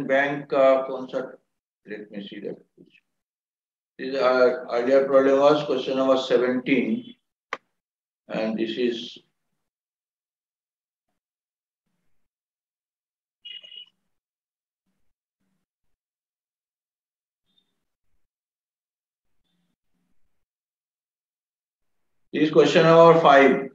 bank uh, concept. Let me see that. This uh, earlier problem was question number 17. And this is This is question number five.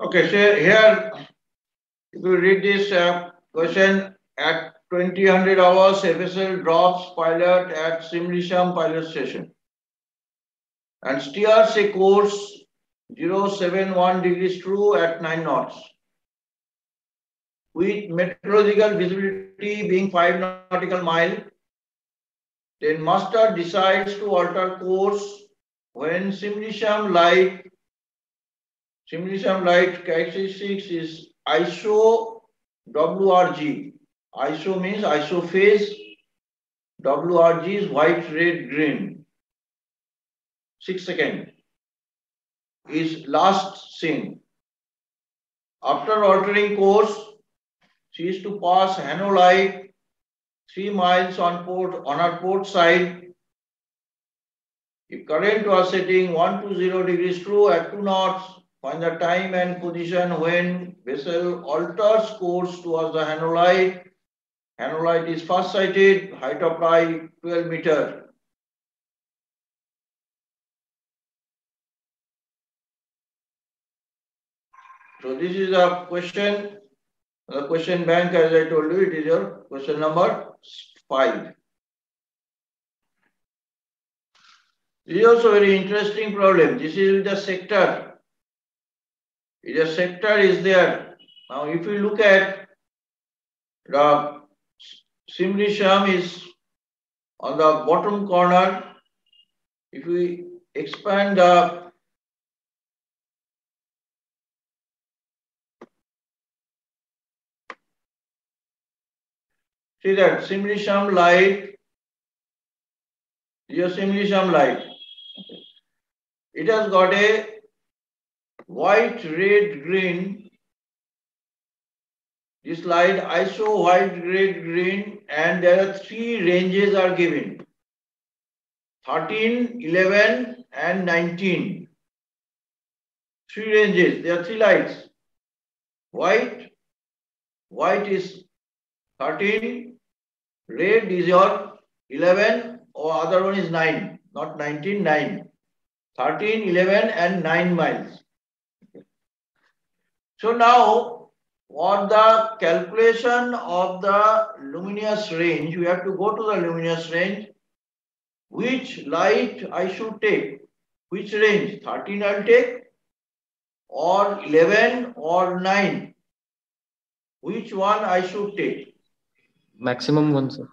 Okay, so here, if you read this uh, question, at 2000 hours, FSL drops pilot at Simrishamn pilot station and a course 071 degrees true at 9 knots. With meteorological visibility being 5 nautical mile, then master decides to alter course when Simrishamn light Simrishamn light characteristics is ISO WRG. ISO means isophase. WRG is white, red, green. Six second is last seen. After altering course, she is to pass Hanulite three miles on port on her port side. If current was setting 120 degrees true at 2 knots, Find the time and position when vessel alters course towards the Hanulite. Hanulite is first sighted, height of light 12 meter. So this is a question, the question bank as I told you, it is your question number 5. This is also very interesting problem. This is the sector a sector is there. Now, if you look at the Simrishamn is on the bottom corner. If we expand the see that Simrishamn light, your Simrishamn light. It has got a white, red, green. This slide ISO white, red, green, and there are three ranges are given. 13, 11, and 19. Three ranges. There are three lights. White, white is 13, red is your 11, or other one is 9, not 19, 9. 13, 11, and 9 miles. So now for the calculation of the luminous range, we have to go to the luminous range. Which light I should take? Which range? 13 I'll take or 11 or 9? Which one I should take? Maximum one, sir.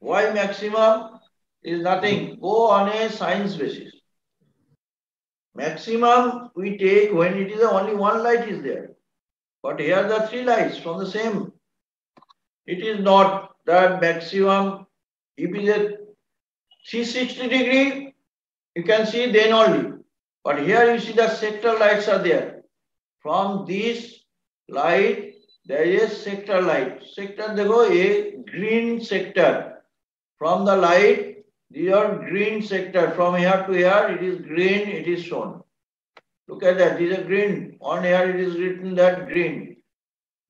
Why maximum? Is nothing. Go on a science basis. Maximum we take when it is only one light is there. But here the three lights from the same. It is not the maximum. If it is a 360 degree, you can see then only. But here you see the sector lights are there. From this light, there is sector light. Sector, they go a green sector. From the light, these are green sector. From here to here, it is green, it is shown. Look at that, These are green. On here it is written that green.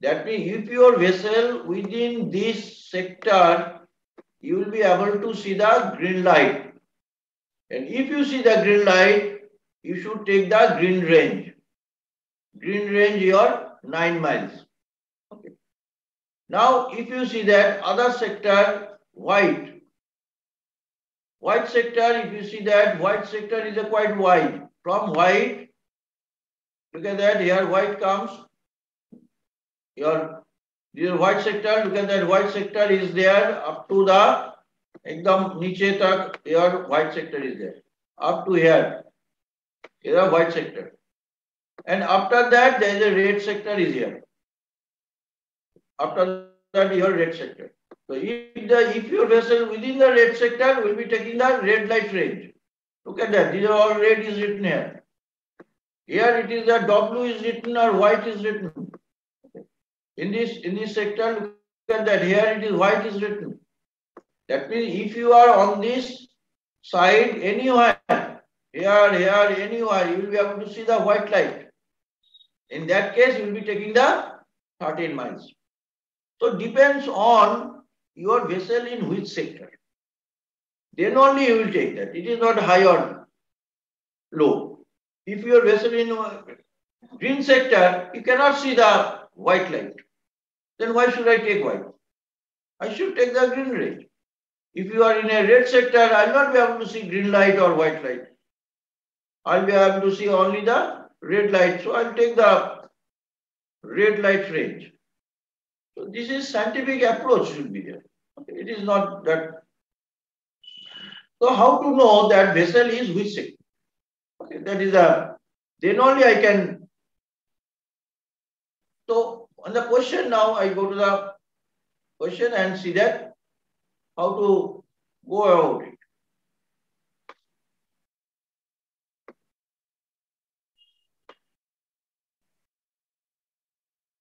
That means if your vessel within this sector, you will be able to see the green light. And if you see the green light, you should take the green range. Green range your 9 miles. Okay. Now, if you see that other sector, white. White sector, if you see that, white sector is a quite wide. From white, look at that, here white comes. Your, your white sector, look at that, white sector is there up to the, ekdam niche tak, your white sector is there. Up to here, here a white sector. And after that, there is a red sector is here. After that, your red sector. So if the if your vessel within the red sector will be taking the red light range. Look at that. These are all red is written here. Here it is that W is written or white is written. In this in this sector, look at that. Here it is white is written. That means if you are on this side anywhere, here, here, anywhere, you will be able to see the white light. In that case, you will be taking the 13 miles. So depends on your vessel in which sector. Then only you will take that. It is not high or low. If your vessel in green sector, you cannot see the white light. Then why should I take white? I should take the green range. If you are in a red sector, I will not be able to see green light or white light. I'll be able to see only the red light. So I'll take the red light range. So this is scientific approach should be there. Okay. It is not that. So how to know that vessel is which? Okay, that is a, then only I can. So on the question now, I go to the question and see that how to go about it.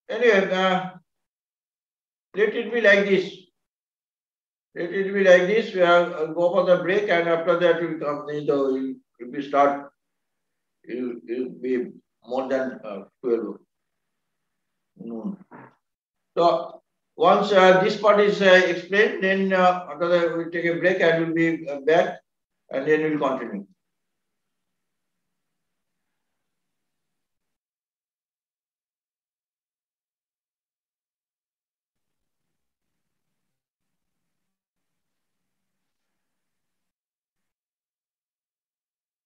Anyway, uh, let it be like this. Let it be like this. We have uh, go for the break, and after that we come. So if we start, it will be more than uh, twelve noon. So once uh, this part is uh, explained, then uh, after that we take a break and we'll be uh, back, and then we'll continue.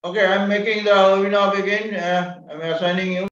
Okay, I'm making the webinar again. Uh, I'm assigning you.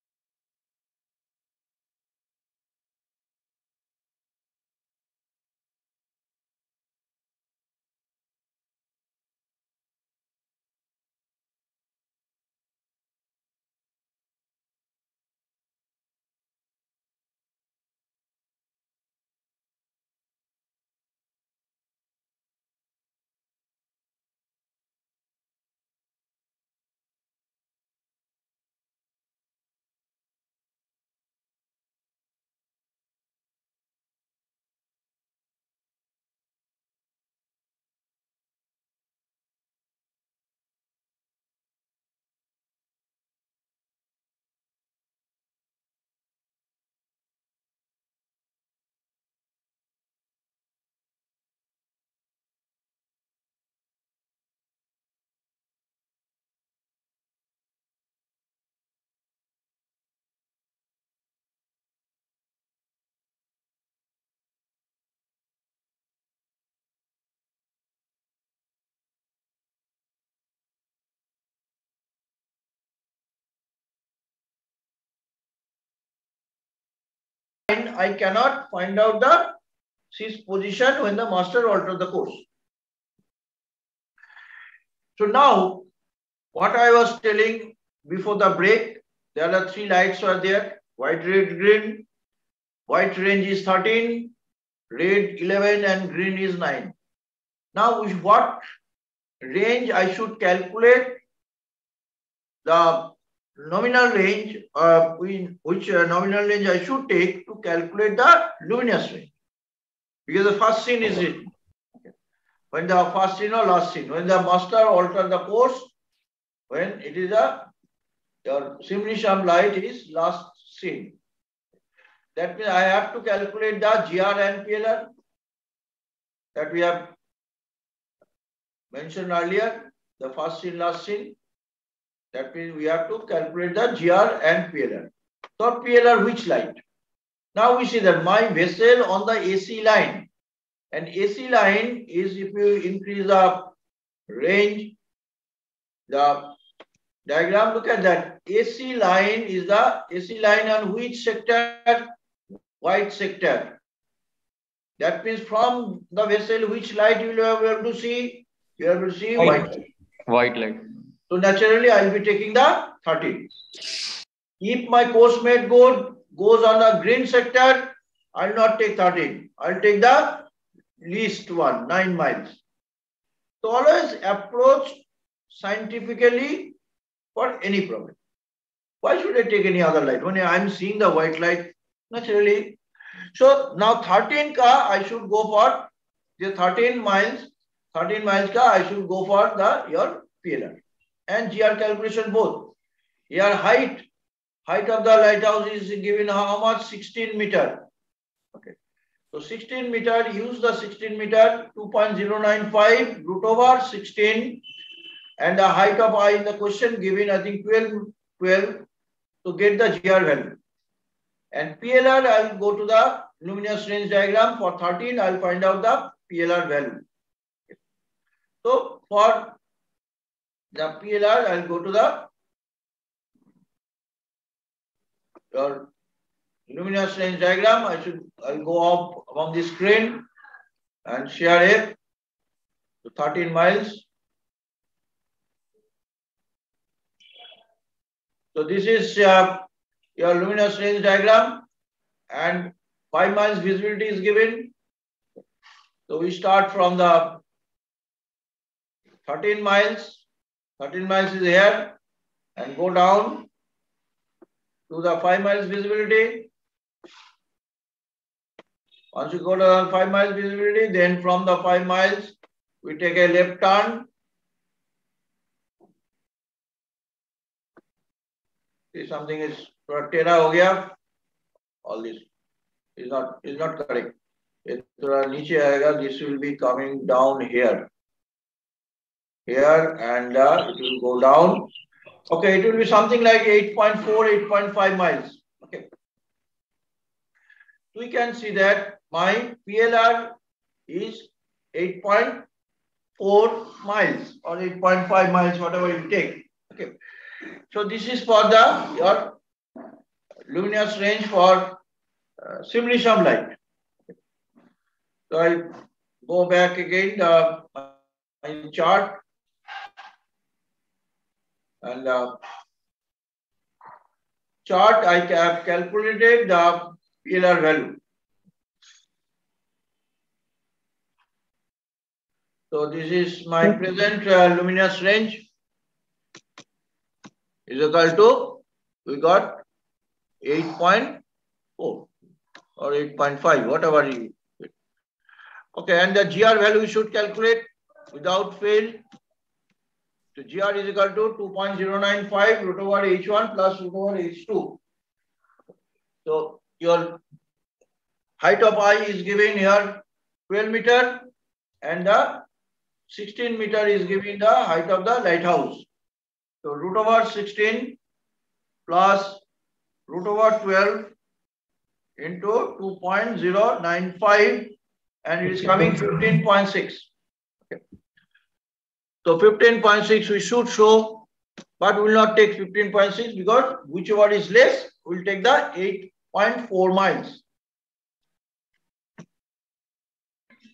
I cannot find out the his position when the master alters the course. So now, what I was telling before the break, there are three lights are there, white, red, green. White range is 13, red 11 and green is 9. Now, what range I should calculate the nominal range, uh, which uh, nominal range I should take to calculate the luminous range. Because the first seen is it. When the first seen or last seen, when the master alter the course, when it is a your Simrishamn light is last seen. That means I have to calculate the GR and PLR that we have mentioned earlier, the first seen, last seen. That means we have to calculate the GR and PLR. So PLR which light? Now we see that my vessel on the AC line. And AC line is if you increase the range, the diagram, look at that. AC line is the AC line on which sector? White sector. That means from the vessel, which light you will be able to see? You will able to see white. white. White light. So naturally, I will be taking the 13. If my course mate goes, on the green sector, I'll not take 13. I'll take the least one, 9 miles. So always approach scientifically for any problem. Why should I take any other light? When I'm seeing the white light, naturally. So now 13 car, I should go for the 13 miles. 13 miles car, I should go for the your PLR and GR calculation both. Your height, height of the lighthouse is given how much? 16 meter. Okay. So 16 meter, use the 16 meter, 2.095 root over 16 and the height of eye in the question given, I think 12, 12 to get the GR value. And PLR, I will go to the luminous range diagram. For 13, I will find out the PLR value. So for the PLR, I will go to the your luminous range diagram. I should I'll go up on the screen and share it to 13 miles. So this is uh, your luminous range diagram and 5 miles visibility is given. So we start from the 13 miles 13 miles is here and go down to the 5 miles visibility. Once you go to the 5 miles visibility, then from the 5 miles, we take a left turn. See, something is tera ho gaya. All this is not is not correct. This will be coming down here here and uh, it will go down. Okay, it will be something like 8.4, 8.5 miles. Okay. We can see that my PLR is 8.4 miles or 8.5 miles, whatever you take. Okay. So this is for the your luminous range for uh, Simrishamn light. So I go back again uh, my chart and uh, chart I have calculated the PLR value. So this is my present uh, luminous range. Is equal to we got 8.4 or 8.5 whatever you okay and the GR value we should calculate without fail so GR is equal to 2.095 root over H1 plus root over H2. So your height of eye is given here 12 meter and the 16 meter is giving the height of the lighthouse. So root over 16 plus root over 12 into 2.095 and it is coming 15.6. So 15.6 we should show, but we will not take 15.6 because whichever is less, we will take the 8.4 miles.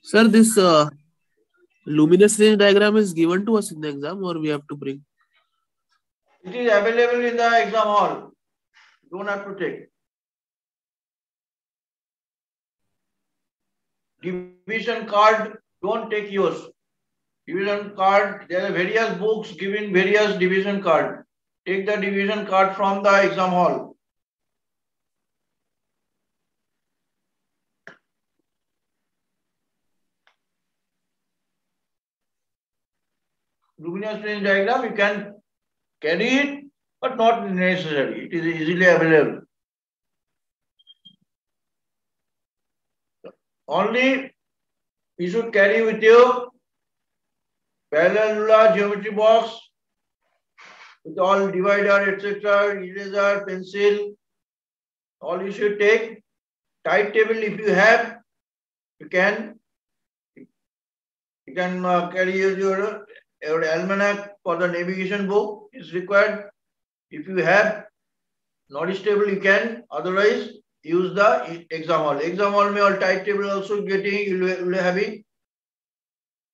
Sir, this uh, luminous range diagram is given to us in the exam or we have to bring? It is available in the exam hall. You don't have to take. Deviation card, don't take yours deviation card. There are various books giving various deviation card. Take the deviation card from the exam hall. Luminous range diagram, you can carry it, but not necessary. It is easily available. only you should carry with you parallel geometry box with all divider, etc., eraser, pencil, all you should take. Tight table if you have, you can you can uh, carry your, your almanac for the navigation book is required. If you have knowledge table, you can. Otherwise, use the exam hall. Exam hall may all tight table also getting you will, will having,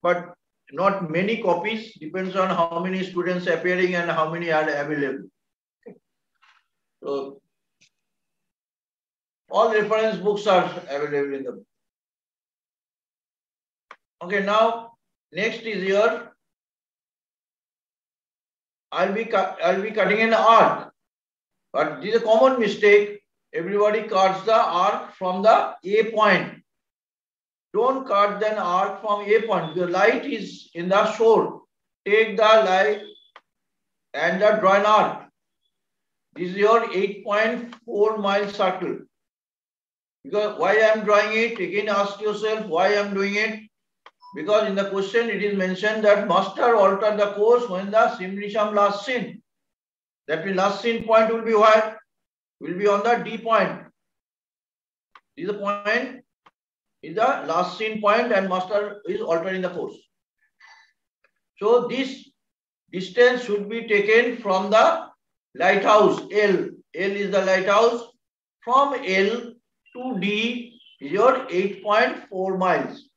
but not many copies. Depends on how many students appearing and how many are available. So all reference books are available in the Okay, now next is your I'll be I'll be cutting an arc. But this is a common mistake. Everybody cuts the arc from the A point. Don't cut an arc from A point. The light is in the shore. Take the light and the draw an arc. This is your 8.4 mile circle. Because why I am drawing it? Again, ask yourself why I am doing it. Because in the question it is mentioned that master alter the course when the Simrishamn last seen. That means last seen point will be where? Will be on the D point. This is the point is the last seen point and master is altering the course. So this distance should be taken from the lighthouse L. L is the lighthouse. From L to D is your 8.4 miles.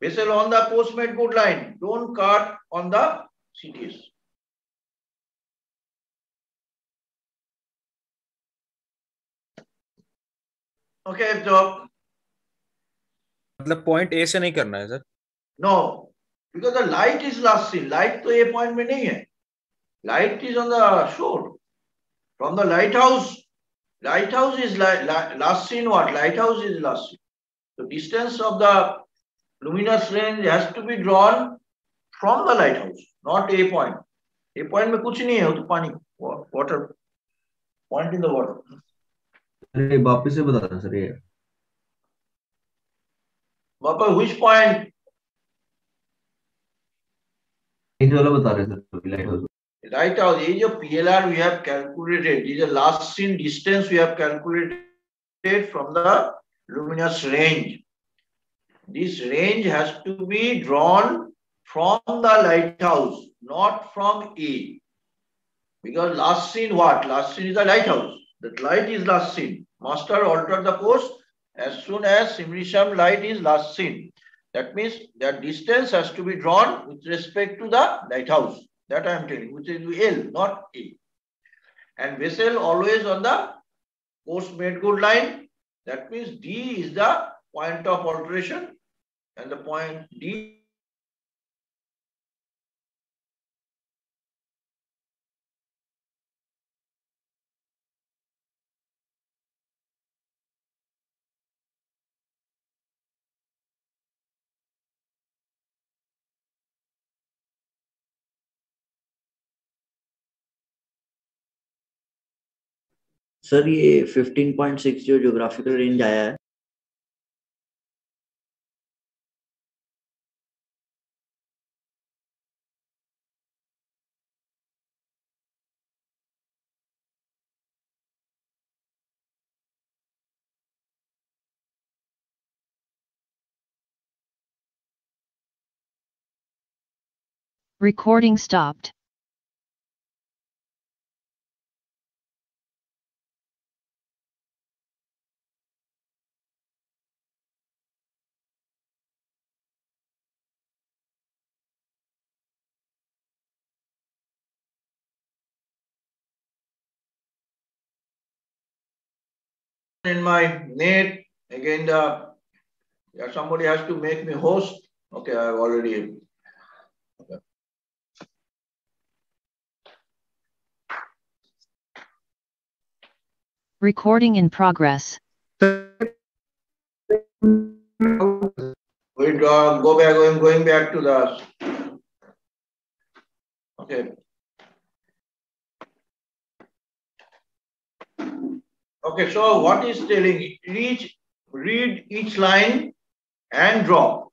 Vessel on the postmate good line. Don't cut on the CTS. Okay, so मतलब point A से नहीं करना है sir no because the light is last seen light तो A point में नहीं है. Light is on the shore from the lighthouse lighthouse is last seen what lighthouse is last seen the distance of the luminous range has to be drawn from the lighthouse, not a point. A point में कुछ नहीं है वो तो पानी water. Point in the water. अरे वापस से बता रहा सर ये। Baba, which point It Right now, the age of PLR we have calculated is the last seen distance we have calculated from the luminous range. This range has to be drawn from the lighthouse, not from E. Because last seen what? Last seen is the lighthouse. That light is last seen. Master altered the course as soon as Simrishamn light is last seen. That means that distance has to be drawn with respect to the lighthouse. That I am telling, which is L, not A. And vessel always on the post made good line. That means D is the point of alteration and the point D sir ये 15.6 जो geographical range आया है Recording stopped. In my net again the yeah, somebody has to make me host okay i've already Recording in progress. We uh, go back, going, going back to the. Okay. Okay, so what is telling? Reach read each line and draw.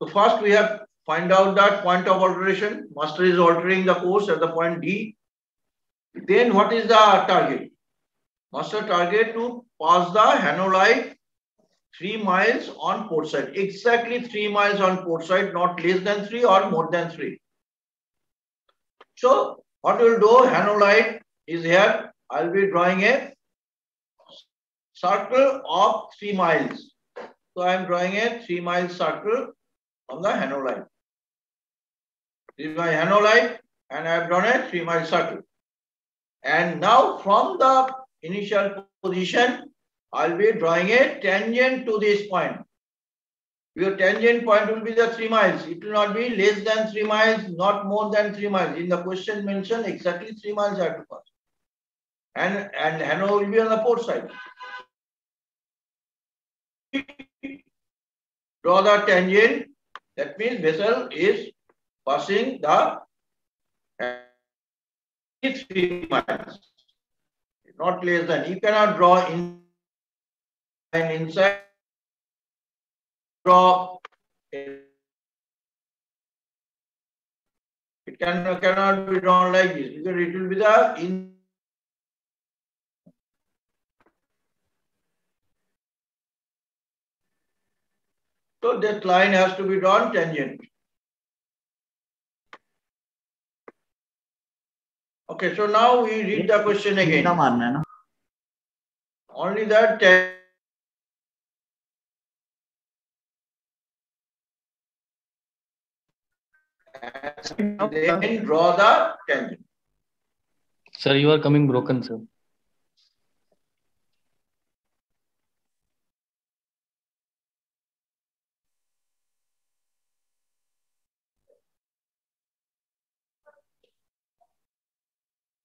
So first we have find out that point of alteration. Master is altering the course at the point D. Then what is the target? Master target to pass the Hanolite three miles on port side. Exactly three miles on port side, not less than three or more than three. So what we'll do, Hanolite is here. I'll be drawing a circle of three miles. So I'm drawing a three mile circle on the Hanolite. This is my Hanolite and I've drawn a three mile circle. And now from the initial position, I'll be drawing a tangent to this point. Your tangent point will be the three miles. It will not be less than three miles, not more than three miles. In the question mentioned, exactly three miles I have to pass. And, and Hanoi will be on the port side. Draw the tangent. That means vessel is passing the three miles. Not less than. You cannot draw in and inside draw it can, cannot be drawn like this because it will be the in So that line has to be drawn tangent. Okay, so now we read the question again. Only that then draw the tangent. Sir, you are coming broken, sir.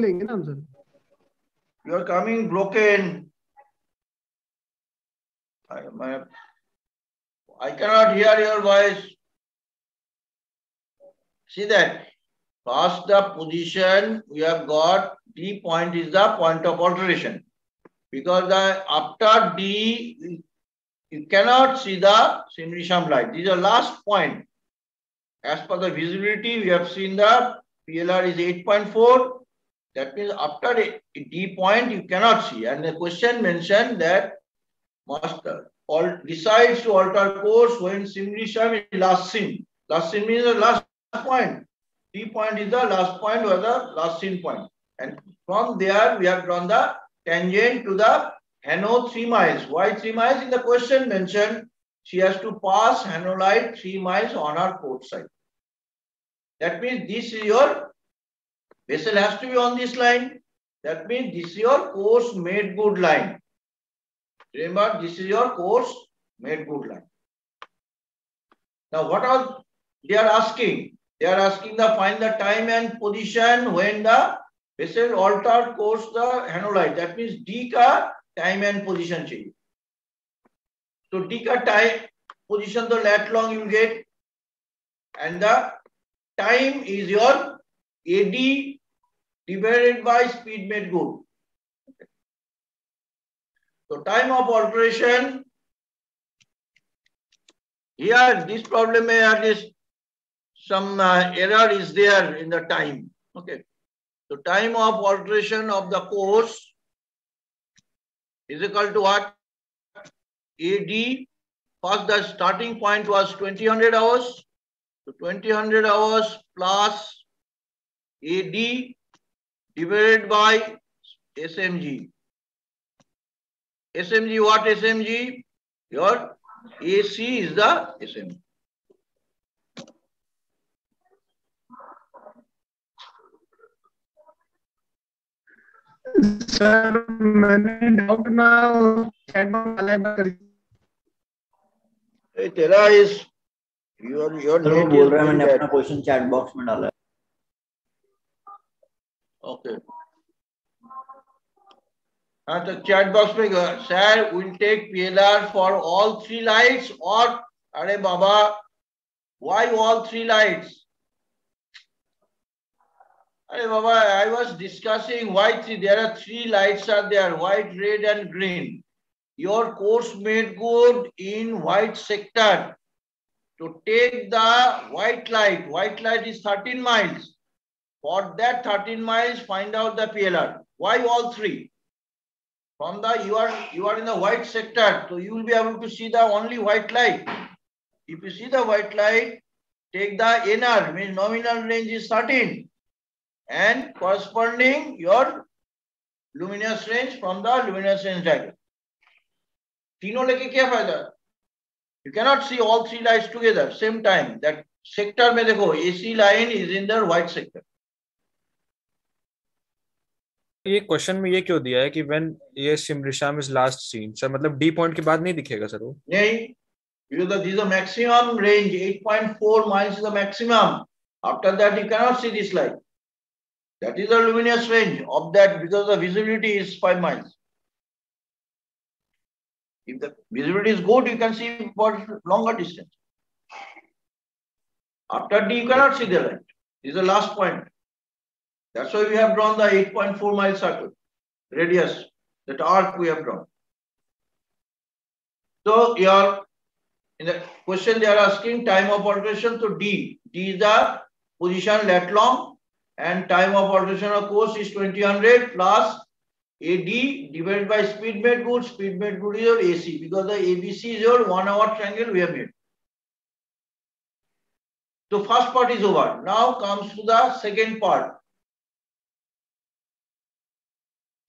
लेंगे ना हम sir you are coming broken I cannot hear your voice. See that. past the position we have got D point is the point of alteration because the after D you cannot see the Simrishamn light. This is the last point. As per the visibility, we have seen the PLR is 8.4. That means after a D point, you cannot see. And the question mentioned that master all decides to alter course when Simrishamn is last seen. Last seen means the last point. D point is the last point or the last seen point. And from there, we have drawn the tangent to the Hano three miles. Why three miles? In the question mentioned, she has to pass Hanolite three miles on her port side. That means this is your vessel has to be on this line. That means this is your course made good line. Remember, this is your course made good line. Now, what are they are asking? They are asking the find the time and position when the vessel altered course the Hanolite. That means D ka time and position change. So D ka time position the lat long you will get, and the time is your AD divided by speed made good. So time of alteration. Here, this problem have this some uh, error is there in the time. Okay. So time of alteration of the course is equal to what? AD. First, the starting point was 2000 hours. So 2000 hours plus AD divided by SMG. SMG, what SMG? Your AC is the SMG. Sir मैंने doubt ना chat box वाला बात करी Hey, तेरा is अरे बाबा why all three lights अरे बाबा I was discussing why three there are three lights are there white red and green your course made good in white sector To take the white light, white light is 13 miles. For that 13 miles, find out the PLR. Why all three? From the you are you are in the white sector, so you will be able to see the only white light. If you see the white light, take the NR, means nominal range is 13, and corresponding your luminous range from the luminous range diagram. तीनों लेके क्या फायदा you cannot see all three line together same time that sector में देखो AC line is in white sector ये question में ये क्यों दिया है कि व्हेन ये सिमरिशाम इज़ लास्ट सीन सर मतलब डी पॉइंट के बाद नहीं दिखेगा सर वो? नहीं। You the this is maximum range 8.4 minus is the maximum after that you can not see this light that is the luminous range of that because the visibility is 5 minus if the visibility is good you can see for longer distance. After d you cannot see the light. This is the last point. That's why we have drawn the 8.4 mile circle radius that arc we have drawn. So your in the question they are asking time of alteration to D. D is the position lat long and time of alteration of course is 2000 plus AD divided by speed made good. Speed made good is your AC because the ABC is your one hour triangle we have made. So first part is over. Now comes to the second part.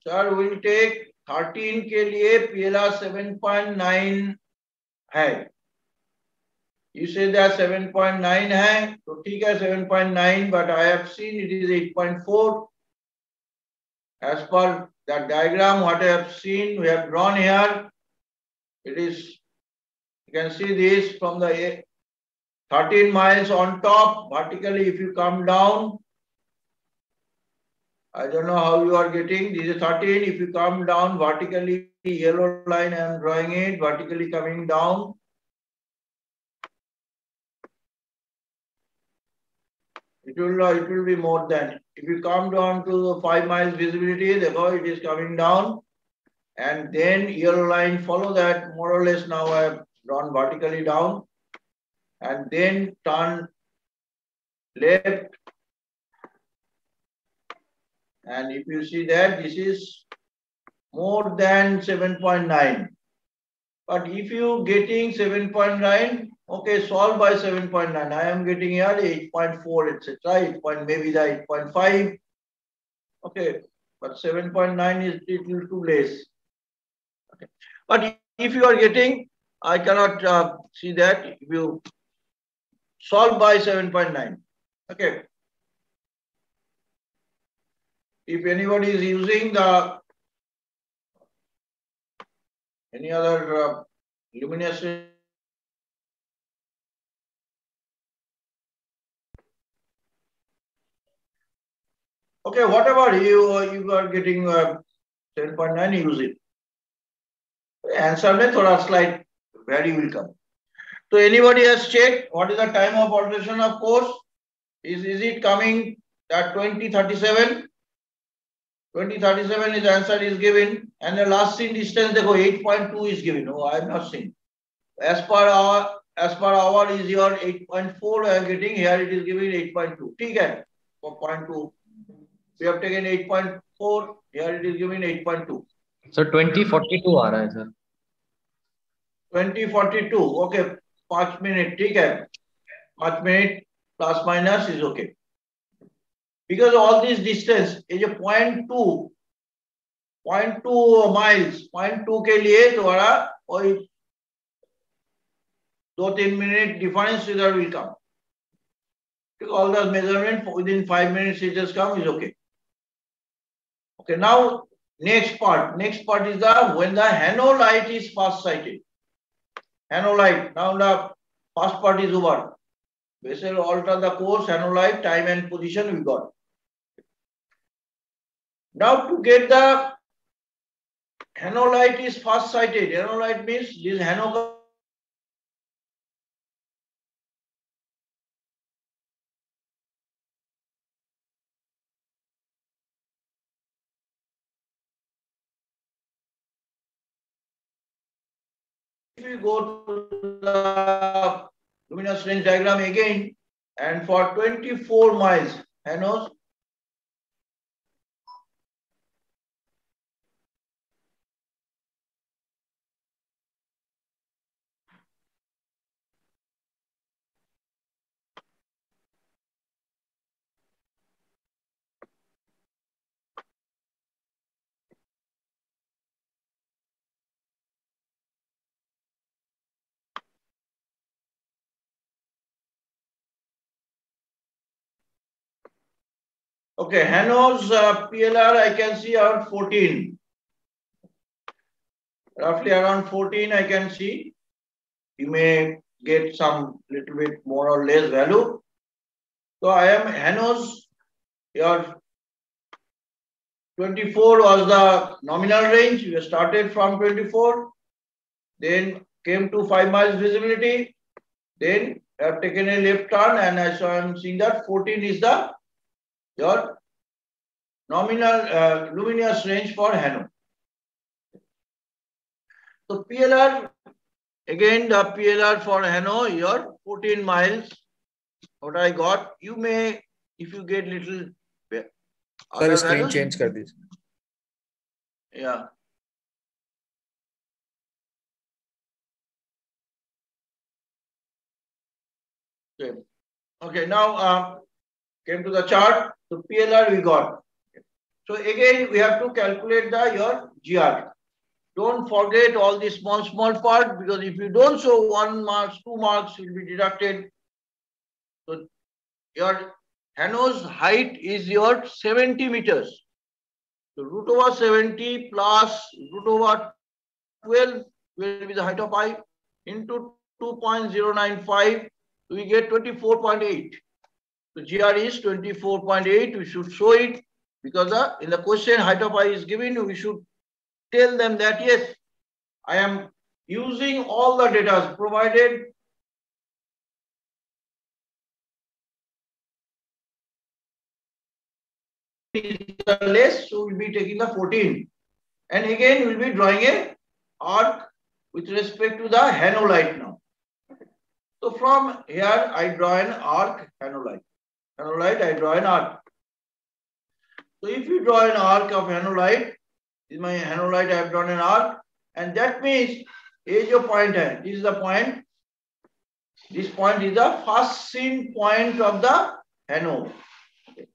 Sir, we will take 13 के लिए PLR 7.9 है you say that 7.9 hai so theek hai 7.9 but i have seen it is 8.4 as per that diagram what i have seen we have drawn here. It is you can see this from the 13 miles on top. Vertically if you come down i don't know how you are getting. This is 13 if you come down vertically yellow line i am drawing it. Vertically coming down it will it will be more than if you come down to five miles visibility therefore it is coming down and then yellow line follow that more or less now I have drawn vertically down and then turn left. And if you see that this is more than 7.9 but if you getting 7.9 Okay, solve by 7.9. I am getting here 8.4, etc. 8 point, maybe the 8.5. Okay, but 7.9 is little too less. Okay, but if you are getting, I cannot uh, see that. If you solve by 7.9. Okay. If anybody is using the any other uh, Okay, whatever you you are getting uh, 10.9, use it. Answer में slide where vary will come. So anybody has checked what is the time of alteration of course? Is is it coming at 2037? 2037 is answer is given and the last seen distance they go 8.2 is given. No, I am not seeing. As per hour, as per hour is your 8.4 I am getting here it is given 8.2. ठीक है So you have taken 8.4. Here it is given 8.2. So 2042 आ रहा है sir 2042 okay पाँच minute ठीक है. पाँच minute plus minus is okay because all this distance is a 0.2 0.2 miles 0.2 के लिए तुम्हारा और दो तीन मिनट डिफरेंस इधर will come all the measurement within five minutes it is come is okay Okay, now next part. Next part is the when the hanolite is fast sighted. Hanolite. Now the first part is over. Vessel alter the course, hanolite, time and position we got. Now to get the hanolite is fast sighted. Hanolite means this Hano if we go to the luminous range diagram again, and for 24 miles, Hanos, okay, Hanos uh, PLR I can see around 14. Roughly around 14 I can see. You may get some little bit more or less value. So I am Hanos, your 24 was the nominal range. We started from 24, then came to 5 miles visibility, then I have taken a left turn and I'm seeing that 14 is the your nominal uh, luminous range for Hano. So PLR, again the PLR for Hano, your 14 miles, what I got, you may, if you get little screen values, change कर दीजिए yeah. Okay. Okay, now uh, came to the chart. So PLR we got. So again, we have to calculate the your GR. Don't forget all the small, small part because if you don't show one marks, two marks will be deducted. So your Hanos height is your 70 meters. So root over 70 plus root over 12 will be the height of I into 2.095. We get 24.8. So GR is 24.8. We should show it because uh, in the question height of I is given. We should tell them that yes, I am using all the data provided less, so we'll be taking the 14. And again, we'll be drawing a arc with respect to the Hano light now. So from here, I draw an arc Hano light. Hano light, I draw an arc. So if you draw an arc of Hano light, is my Hano light, I have drawn an arc, and that means is your pointer. Eh? This is the point. This point is the first seen point of the Hano. Okay.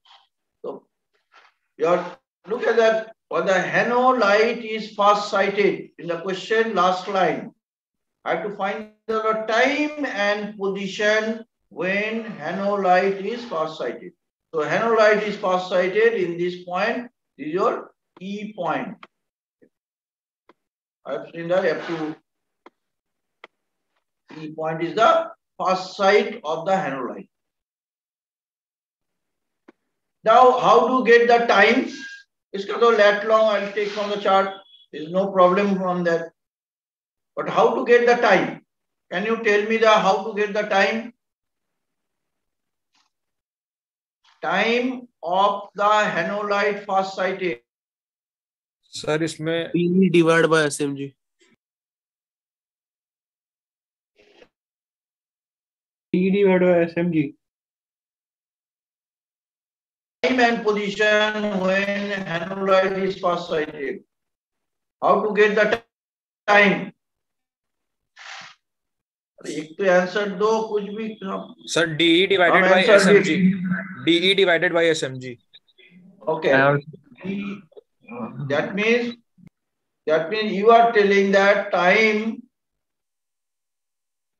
So your look at that. When the Hano light is first sighted in the question, last line. I have to find the time and position when Hano light is farsighted. So Hano light is farsighted in this point, this is your E point. I have seen that up to E point is the farsight of the Hano light. Now, how to get the time? It's got a lat long, I'll take from the chart. There's no problem from that. But how to get the time? Can you tell me the how to get the time? Time of the हेनोलाइट फास्टाइटिस sir इसमें P divide by SMG T divide by SMG time and position when hemolyte is first sighted how to get the time एक पे answer दो कुछ भी sir DE divided by SMG DE divided by SMG okay that means that means you are telling that time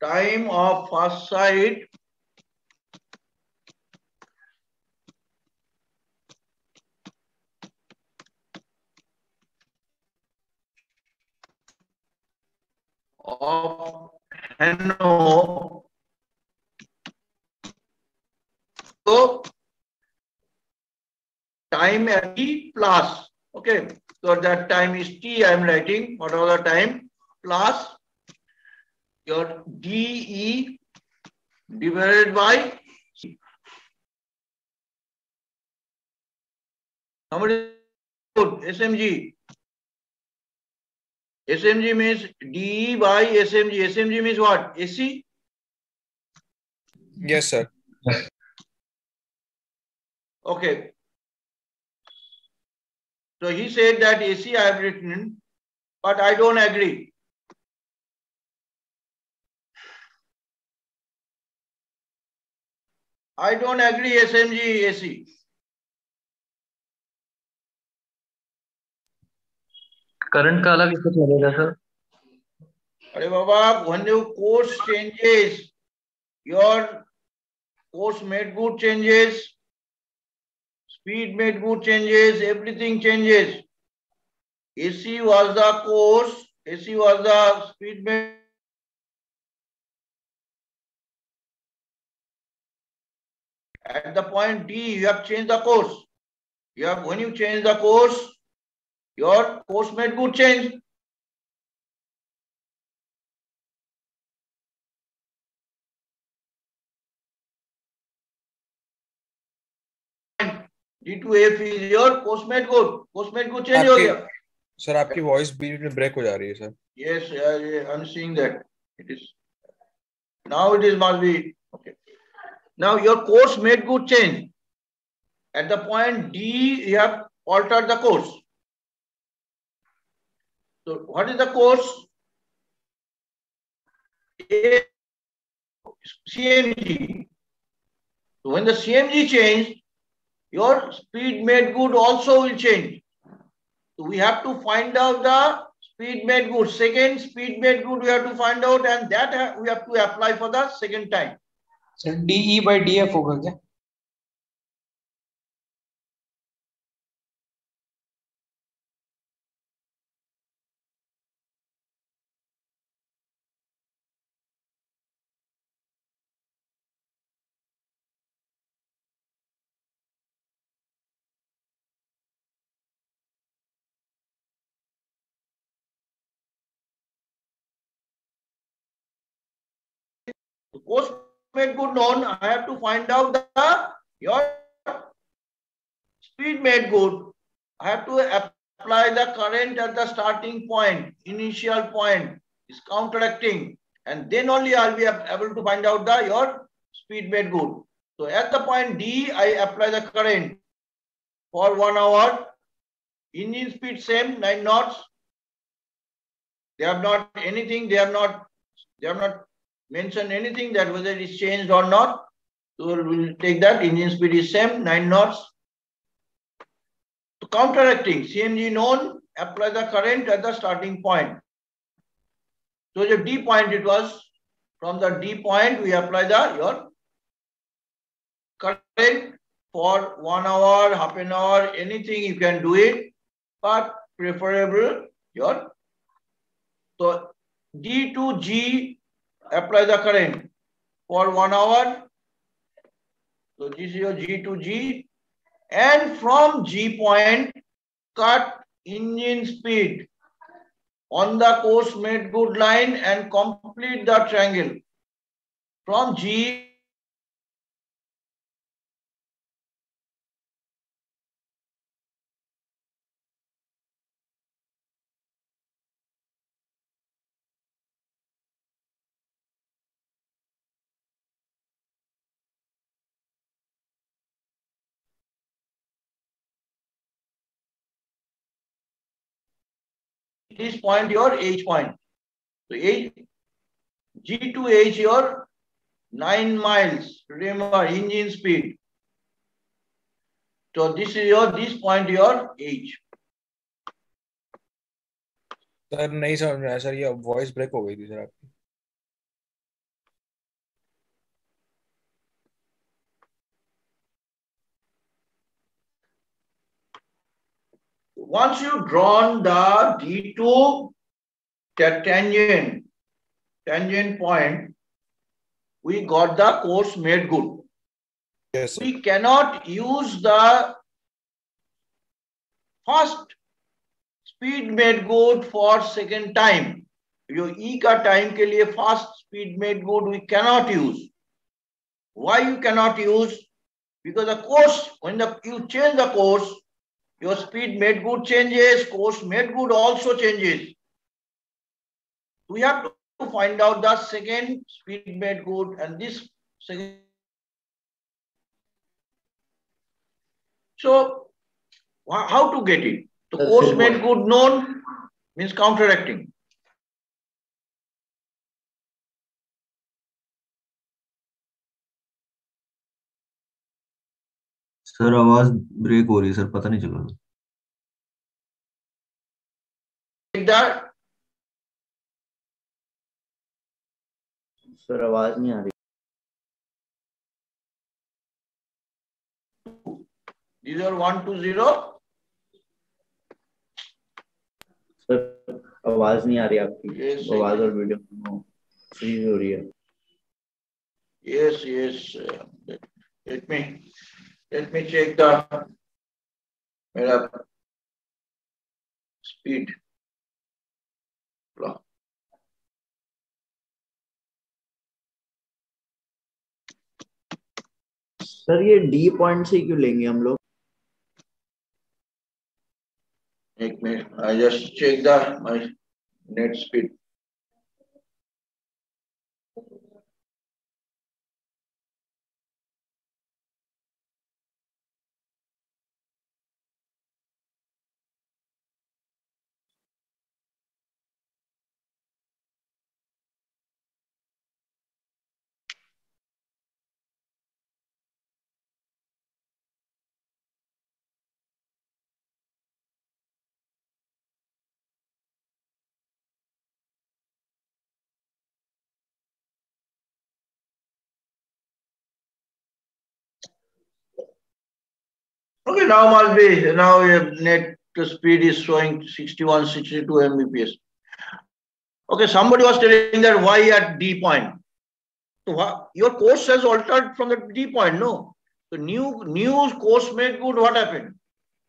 time of first sight of Hano. So time at t plus. Okay. So that time is t. I am writing whatever the time plus your dE divided by C. Somebody put SMG. SMG means DE by SMG. SMG means what? AC? Yes, sir. Okay. So he said that AC I have written, but I don't agree. I don't agree SMG AC. Current का अलग effect लगेगा, sir. अरे बाबा when you course changes your course made good changes speed made good changes everything changes AC was the course AC was the speed made at the point d, you have changed the course. You have, when you change the course your course made good change. D2F is your postmate good. Postmate good change हो गया. Sir आपकी voice बीच में break हो जा रही है sir Yes, I, I'm seeing that. It is. Now it is must be okay. Now your course made good change. At the point D, you have altered the course. So what is the course? A, CMG. So when the CMG changed, your speed made good also will change. So we have to find out the speed made good. Second speed made good we have to find out and that ha- we have to apply for the second time. Sir DE by DF होगा क्या Course made good known, I have to find out the your speed made good. I have to apply the current at the starting point, initial point is counteracting, and then only I'll be able to find out the your speed made good. So at the point D, I apply the current for one hour. Engine speed same nine knots. They have not anything. They have not. They have not mentioned anything that whether it is changed or not. So we'll take that. Engine speed is same nine knots. So counteracting CMG known. Apply the current at the starting point. So the D point it was. From the D point we apply the your current for one hour, half an hour, anything you can do it, but preferable your so D to G apply the current for one hour. So this is your G to G and from G point cut engine speed on the course made good line and complete the triangle. From G this point your H point. So H, G to H your nine miles. Remember engine speed. So this is your this point your H. Sir नहीं समझ में आया sir ये voice break हो गई थी sir आपकी Once you drawn the D2 ta- tangent tangent point, we got the course made good. Yes, sir. We cannot use the first speed made good for second time. जो E का time के लिए fast speed made good we cannot use. Why you cannot use? Because the course, when the, you change the course, your speed made good changes, course made good also changes. We have to find out the second speed made good and this second. So how to get it? The course made good known means counteracting. Sir आवाज़ break हो रही है sir पता नहीं चला। That, sir आवाज़ नहीं आ रही। These are one to zero. Sir आवाज़ नहीं आ रही आपकी। आवाज़ और वीडियो फ्रीज हो रही है। Yes, yes. uh, Let let me check the मेरा स्पीड block. सर ये डी पॉइंट से क्यों लेंगे हम लोग? एक minute I just check the my net speed Okay, now must be, now net speed is showing 61, 62 Mbps. Okay, somebody was telling that why at D point? So your course has altered from the D point, no? The new, new course made good, what happened?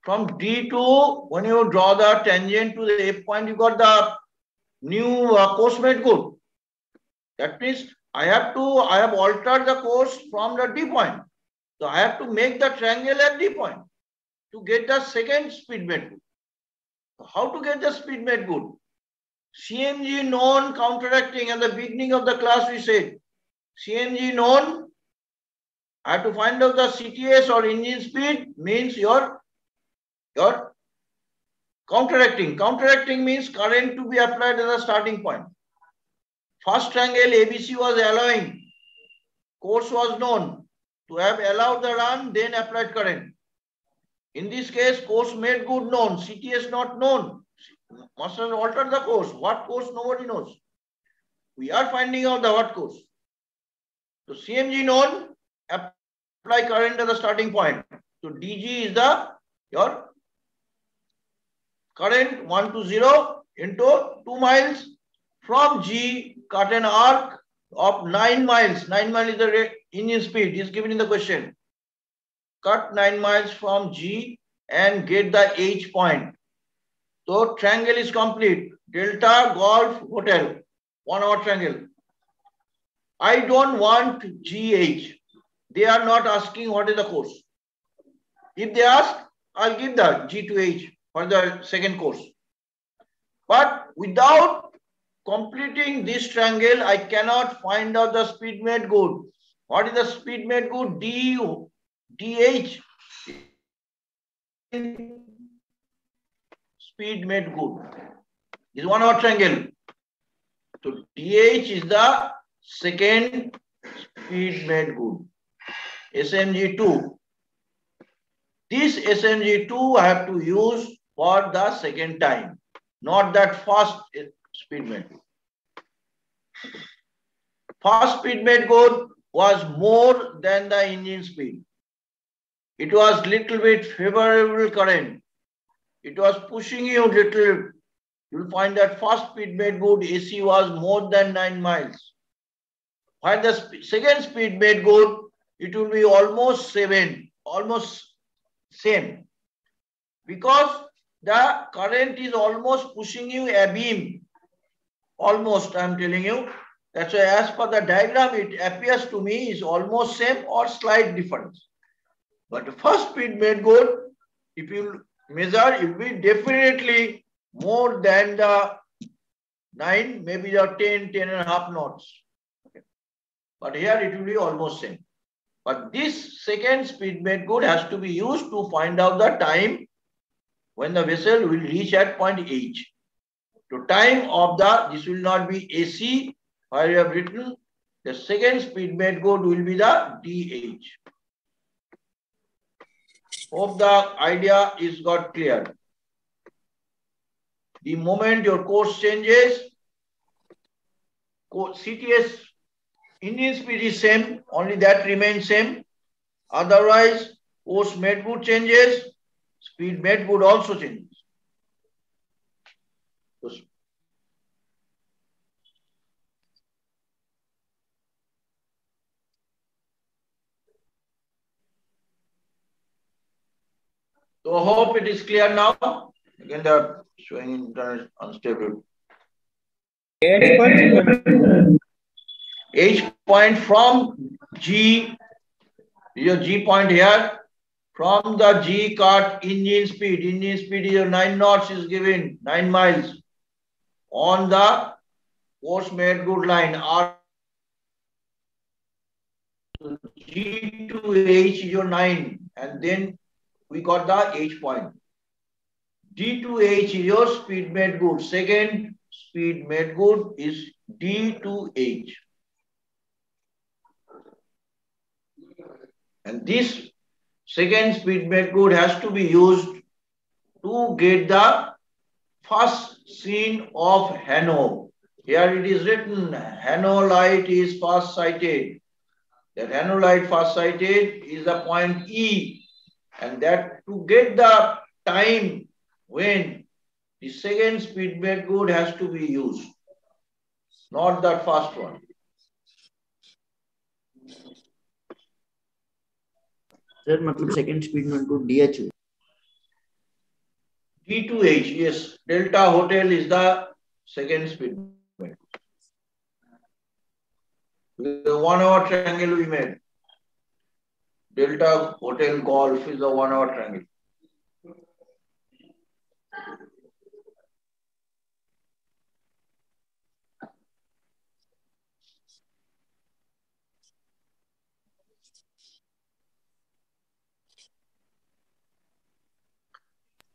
From D to, when you draw the tangent to the A point, you got the new uh, course made good. That means I have to, I have altered the course from the D point. So I have to make the triangle at D point to get the second speed made good. How to get the speed made good? CMG known counteracting at the beginning of the class we said CMG known. I have to find out the CTS or engine speed means your your counteracting. Counteracting means current to be applied at the starting point. First triangle ABC was allowing, course was known to have allowed the run, then applied current. In this case, course made good known, CTS not known. Must have altered the course. What course? Nobody knows. We are finding out the what course. So CMG known, apply current at the starting point. So DG is the your current 1 to 0 into 2 miles from G cut an arc of 9 miles. 9 miles is the engine speed is given in the question. Cut 9 miles from G and get the H point. So triangle is complete. Delta Golf Hotel, one hour triangle. I don't want GH. They are not asking what is the course. If they ask, I'll give the G to H for the second course. But without completing this triangle, I cannot find out the speed made good. What is the speed made good? D, DH. Speed made good. Is one hour triangle. So DH is the second speed made good. SMG2. This SMG2 I have to use for the second time, not that fast speed made good. Fast speed made good was more than the engine speed. It was little bit favorable current. It was pushing you little you'll find that first speed made good AC was more than 9 miles. While the second speed made good, it will be almost 7, almost same. Because the current is almost pushing you a beam. Almost, I'm telling you. That's why as per the diagram, it appears to me is almost same or slight difference. But first speed made good, if you measure, it will be definitely more than the 9, maybe the 10, 10 and a half knots. Okay. But here it will be almost same. But this second speed made good has to be used to find out the time when the vessel will reach at point H. To time of the, this will not be AC, where you have written the second speed made good will be the DH. Hope the idea is got clear. The moment your course changes, CTS engine speed is same, only that remains same. Otherwise, course made good changes, speed made good also changes. So, So I hope it is clear now. Again, the showing internet unstable. H point H point from G, your G point here, from the G cut engine speed, engine speed is your 9 knots is given, 9 miles on the course made good line. R G to H is your 9 and then we got the H point. D to H is your speed made good. Second speed made good is D to H. And this second speed made good has to be used to get the first seen of Hano. Here it is written, Hano light is first sighted. That light first sighted is the point E. And that to get the time when the second speed made good has to be used, not that fast one. Sir, मतलब second speed में to DH D2H yes. Delta Hotel is the second speed the one hour triangle we made Delta Hotel Golf is the one hour triangle.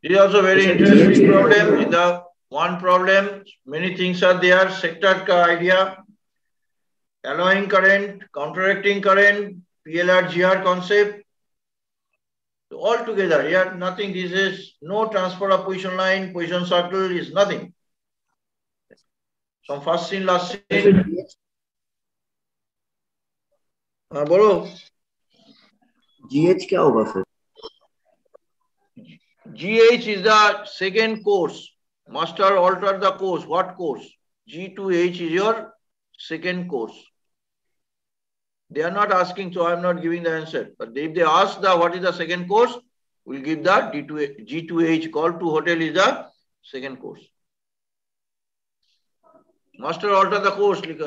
It is also very interesting problem. In the one problem, many things are there. Sector ka idea, allowing current, counteracting current, PLR, GR concept. So all together, yeah, nothing. This is no transfer of position line, position circle is nothing. From first seen, last seen. हाँ बोलो GH क्या होगा फिर GH is the second course. Master alter the course. What course? G to H is your second course. They are not asking, so I am not giving the answer. But if they ask the what is the second course, we'll give the D2, G2H call to hotel is the second course. Master alter the course. Like,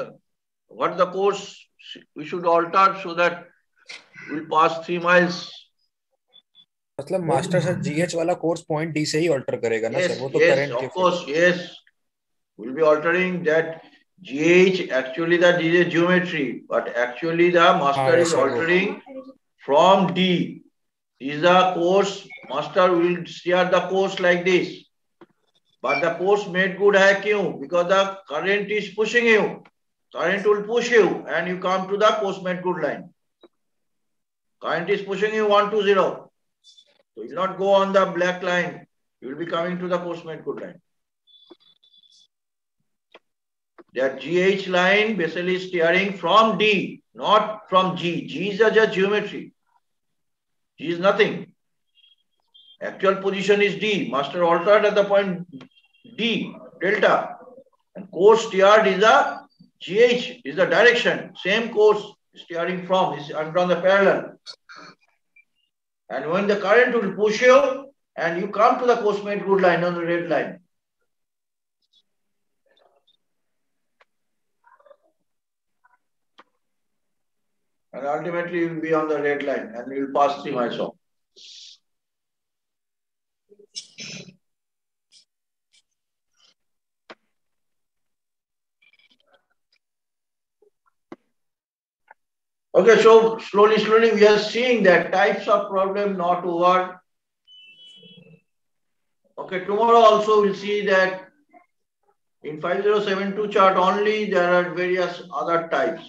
what the course we should alter so that we'll pass three miles मतलब master sir GH वाला course point D से ही alter करेगा ना yes, sir वो तो yes, current के of course, yes. We'll be altering that GH, actually that is a geometry, but actually the master Ah, is altering from D. Is the course, master will steer the course like this. But the course made good hai kyun? Because the current is pushing you. Current will push you and you come to the course made good line. Current is pushing you 1 to 0. So you will not go on the black line. You will be coming to the postmate good line. That GH line basically is steering from D, not from G. G is just geometry. G is nothing. Actual position is D. Master altered at the point D. delta. And course steered is a GH, is the direction. Same course steering from is on the parallel. And when the current will push you and you come to the course made good line on the red line. And ultimately you will be on the red line and you will pass three miles off. Okay, so slowly, slowly we are seeing that types of problem not over. Okay, tomorrow also we'll see that in 5072 chart only there are various other types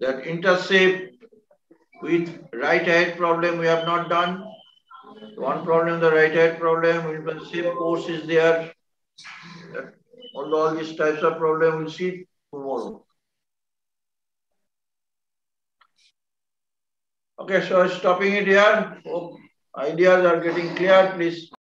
that intercept with right head problem we have not done. One problem, the right head problem, the same course is there. Although all these types of problem we'll see tomorrow. Okay, so stopping it here. Hope ideas are getting clear. Please